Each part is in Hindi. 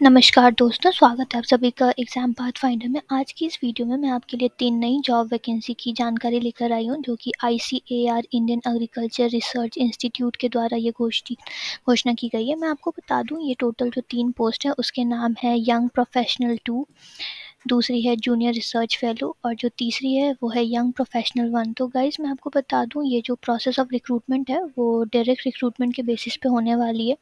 नमस्कार दोस्तों, स्वागत है आप सभी का एग्ज़ाम पाथ फाइंडर में। आज की इस वीडियो में मैं आपके लिए तीन नई जॉब वैकेंसी की जानकारी लेकर आई हूँ, जो कि I C A R Indian agriculture research institute के द्वारा ये घोषित, घोषणा की गई है। मैं आपको बता दूँ, ये टोटल जो तीन पोस्ट है, उसके नाम है यंग प्रोफेशनल टू दूसरी है जूनियर रिसर्च फेलो और जो तीसरी है, वो है यंग प्रोफेशनल वन तो गाइज़ मैं आपको बता दूँ, ये जो प्रोसेस ऑफ़ रिक्रूटमेंट है, वो डायरेक्ट रिक्रूटमेंट के बेसिस पे होने वाली है।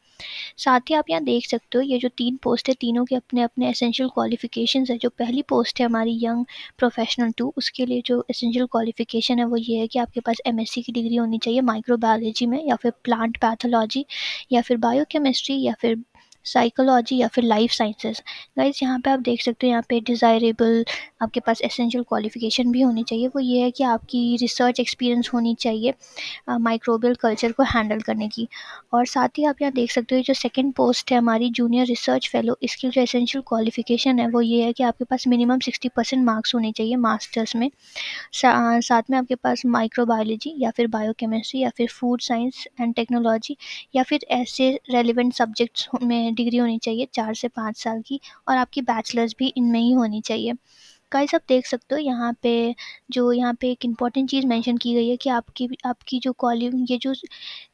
साथ ही आप यहाँ देख सकते हो, ये जो तीन पोस्ट है, तीनों के अपने अपने एसेंशियल क्वालिफिकेशन है। जो पहली पोस्ट है हमारी यंग प्रोफेशनल टू उसके लिए जो एसेंशियल क्वालिफिकेशन है, वो ये है कि आपके पास एमएससी की डिग्री होनी चाहिए माइक्रोबायोलॉजी में, या फिर प्लांट पैथोलॉजी या फिर बायोकेमिस्ट्री या फिर साइकोलॉजी या फिर लाइफ साइंसेस गाइज़ यहाँ पे आप देख सकते हो यहाँ पे डिज़ायरेबल आपके पास एसेंशियल क्वालिफिकेशन भी होनी चाहिए। वो ये है कि आपकी रिसर्च एक्सपीरियंस होनी चाहिए माइक्रोबियल कल्चर को हैंडल करने की। और साथ ही आप यहाँ देख सकते हो जो सेकेंड पोस्ट है हमारी जूनियर रिसर्च फेलो इसकी जो एसेंशियल क्वालिफिकेशन है वो ये है कि आपके पास मिनिमम सिक्सटी परसेंट मार्क्स होने चाहिए मास्टर्स में। सा, साथ में आपके पास माइक्रोबायोलॉजी या फिर बायोकेमिस्ट्री या फिर फ़ूड साइंस एंड टेक्नोलॉजी या फिर ऐसे रेलिवेंट सब्जेक्ट्स में डिग्री होनी चाहिए चार से पाँच साल की और आपकी बैचलर्स भी इनमें ही होनी चाहिए। गाइस आप देख सकते हो यहाँ पे जो यहाँ पे एक इंपॉर्टेंट चीज़ मेंशन की गई है कि आपकी आपकी जो कॉलिंग ये जो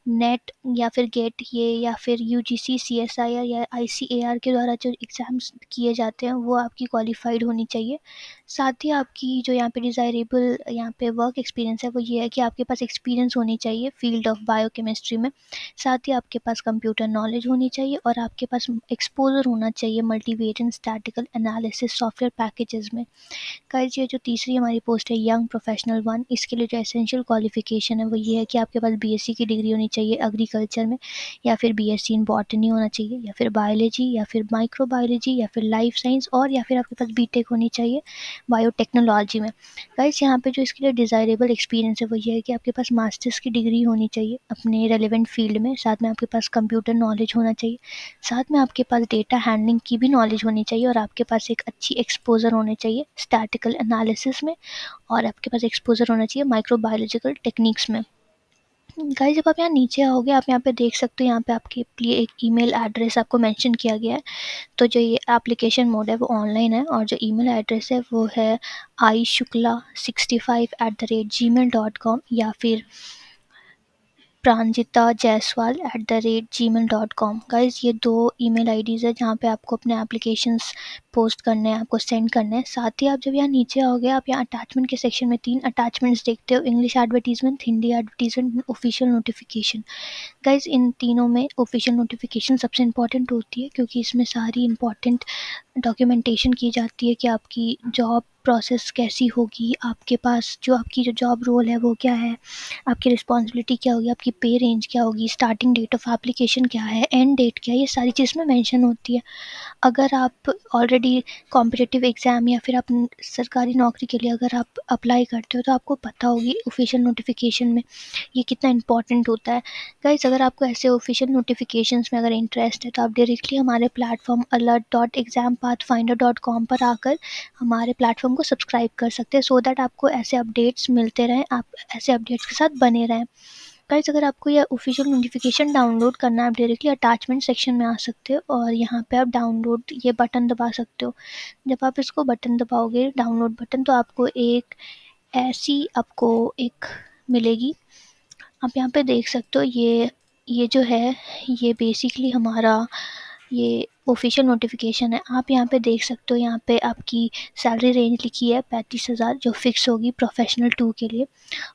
नेट या फिर गेट ये या फिर U G C C S I R या आई सी ए आर के द्वारा जो एग्ज़ाम्स किए जाते हैं, वो आपकी क्वालिफाइड होनी चाहिए। साथ ही आपकी जो यहाँ पे डिज़ायरेबल यहाँ पे वर्क एक्सपीरियंस है, वो ये है कि आपके पास एक्सपीरियंस होनी चाहिए फ़ील्ड ऑफ़ बायोकेमिस्ट्री में। साथ ही आपके पास कंप्यूटर नॉलेज होनी चाहिए और आपके पास एक्सपोजर होना चाहिए multivariant statical analysis software packages में। गाइज़ ये जो तीसरी हमारी पोस्ट है यंग प्रोफेशनल वन इसके लिए जो एसेंशियल क्वालिफिकेशन है, वो ये है कि आपके पास बीएससी की डिग्री होनी चाहिए एग्रीकल्चर में, या फिर बीएससी इन बॉटनी होना चाहिए, या फिर बायोलॉजी या फिर माइक्रोबायोलॉजी या फिर लाइफ साइंस और या फिर आपके पास बीटेक होनी चाहिए। बायोटेक्नोलॉजी में। गाइस यहाँ पे जो इसके लिए डिज़ायरेबल एक्सपीरियंस है, वो ये है कि आपके पास मास्टर्स की डिग्री होनी चाहिए अपने रेलिवेंट फ़ील्ड में। साथ में आपके पास कंप्यूटर नॉलेज होना चाहिए। साथ में आपके पास डेटा हैंडलिंग की भी नॉलेज होनी चाहिए और आपके पास एक अच्छी एक्सपोजर होनी चाहिए स्टैटिकल एनालिसिस में और आपके पास एक्सपोजर होना चाहिए माइक्रोबायोलॉजिकल टेक्निक्स में। गाइस जब आप यहाँ नीचे आओगे, आप यहाँ पे देख सकते हो, यहाँ पे आपके लिए एक ईमेल एड्रेस आपको मेंशन किया गया है। तो जो ये एप्लीकेशन मोड है, वो ऑनलाइन है और जो ईमेल एड्रेस है, वो है I Shukla sixty five at the rate Gmail dot com या फिर Pranjita Jaiswal at the rate Gmail dot com guys ये दो ईमेल आईडीज़ है जहाँ पे आपको अपने एप्लीकेशंस पोस्ट करने हैं, आपको सेंड करने हैं। साथ ही आप जब यहाँ नीचे आओगे, आप यहाँ अटैचमेंट के सेक्शन में तीन अटैचमेंट्स देखते हो English advertisement Hindi advertisement official notification guys इन तीनों में ऑफिशियल नोटिफिकेशन सबसे इंपॉर्टेंट होती है, क्योंकि इसमें सारी इंपॉर्टेंट डॉक्यूमेंटेशन की जाती है कि आपकी जॉब प्रोसेस कैसी होगी? आपके पास जो आपकी जो जॉब रोल है वो क्या है? आपकी रिस्पॉन्सिबिलिटी क्या होगी? आपकी पे रेंज क्या होगी? स्टार्टिंग डेट ऑफ़ एप्लीकेशन क्या है? एंड डेट क्या है? ये सारी चीज़ में मेंशन होती है। अगर आप ऑलरेडी कॉम्पिटिटिव एग्ज़ाम या फिर आप सरकारी नौकरी के लिए अगर आप अप्लाई करते हो तो आपको पता होगी ऑफिशियल नोटिफिकेशन में ये कितना इंपॉर्टेंट होता है। गाइज़ अगर आपको ऐसे ऑफिशियल नोटिफिकेशन में अगर इंटरेस्ट है तो आप डायरेक्टली हमारे platform alert dot exam pathfinder dot com पर आकर हमारे प्लेटफॉर्म को सब्सक्राइब कर सकते हैं सो दैट आपको ऐसे अपडेट्स मिलते रहें, आप ऐसे अपडेट्स के साथ बने रहें। गाइज़ अगर आपको यह ऑफिशियल नोटिफिकेशन डाउनलोड करना है, आप डायरेक्टली अटैचमेंट सेक्शन में आ सकते हो, और यहाँ पे आप डाउनलोड ये बटन दबा सकते हो। जब आप इसको बटन दबाओगे डाउनलोड बटन तो आपको एक ऐसी आपको एक मिलेगी। आप यहाँ पे देख सकते हो, ये ये जो है, ये बेसिकली हमारा ये ऑफिशियल नोटिफिकेशन है। आप यहाँ पे देख सकते हो, यहाँ पे आपकी सैलरी रेंज लिखी है पैंतीस हज़ार, जो फिक्स होगी प्रोफेशनल टू के लिए।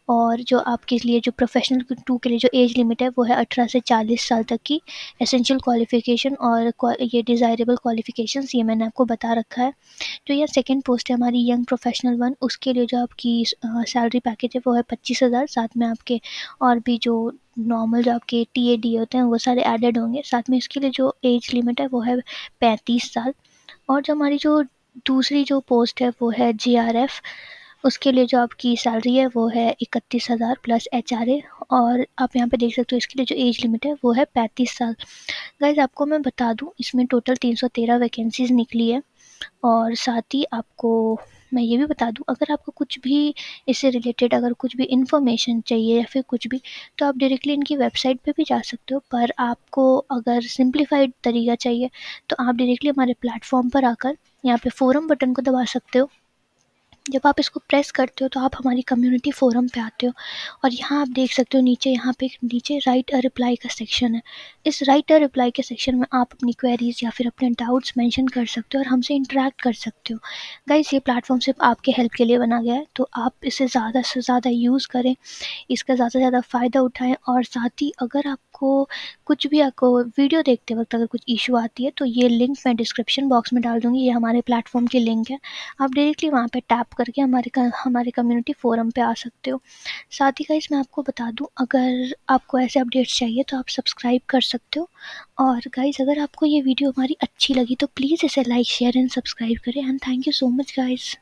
और जो आपके लिए, जो प्रोफेशनल टू के लिए जो एज लिमिट है, वो है अठारह से चालीस साल तक की। एसेंशियल क्वालिफिकेशन और ये डिज़ायरेबल क्वालिफिकेशन ये मैंने आपको बता रखा है। जो यह सेकेंड पोस्ट है हमारी यंग प्रोफेशनल वन उसके लिए जो आपकी सैलरी पैकेज है, वो है पच्चीस हज़ार। साथ में आपके और भी जो नॉर्मल जो आपके टी ए डी होते हैं, वो सारे एडेड होंगे। साथ में इसके लिए जो एज लिमिट है, वो है पैंतीस साल। और जो हमारी जो दूसरी जो पोस्ट है, वो है जी उसके लिए जो आपकी सैलरी है, वो है इकतीस हज़ार प्लस एच आर ए और आप यहाँ पे देख सकते हो, इसके लिए जो एज लिमिट है, वो है पैंतीस साल। गाइज़ आपको मैं बता दूँ, इसमें टोटल तीन सौ तेरह वैकेंसीज़ निकली है। और साथ ही आपको मैं ये भी बता दूँ, अगर आपको कुछ भी इससे रिलेटेड अगर कुछ भी इन्फॉर्मेशन चाहिए या फिर कुछ भी तो आप डायरेक्टली इनकी वेबसाइट पे भी जा सकते हो। पर आपको अगर सिंप्लीफाइड तरीका चाहिए तो आप डायरेक्टली हमारे प्लेटफॉर्म पर आकर यहाँ पे फोरम बटन को दबा सकते हो। जब आप इसको प्रेस करते हो तो आप हमारी कम्युनिटी फोरम पे आते हो और यहाँ आप देख सकते हो नीचे, यहाँ पे नीचे राइट अ रिप्लाई का सेक्शन है। इस राइट अ रिप्लाई के सेक्शन में आप अपनी क्वेरीज या फिर अपने डाउट्स मेंशन कर सकते हो और हमसे इंटरेक्ट कर सकते हो। गाइस ये प्लेटफॉर्म सिर्फ़ आपके हेल्प के लिए बना गया है तो आप इसे ज़्यादा से ज़्यादा यूज़ करें, इसका ज़्यादा से ज़्यादा फ़ायदा उठाएँ और साथ ही अगर आपको कुछ भी आपको वीडियो देखते वक्त अगर कुछ इशू आती है तो ये लिंक मैं डिस्क्रिप्शन बॉक्स में डाल दूँगी। ये हमारे प्लेटफॉर्म के लिंक है। आप डायरेक्टली वहाँ पर टैप करके हमारे हमारे कम्युनिटी फोरम पे आ सकते हो। साथ ही गाइस मैं आपको बता दूँ, अगर आपको ऐसे अपडेट्स चाहिए तो आप सब्सक्राइब कर सकते हो। और गाइज़ अगर आपको ये वीडियो हमारी अच्छी लगी तो प्लीज़ इसे लाइक शेयर एंड सब्सक्राइब करें। And thank you so much guys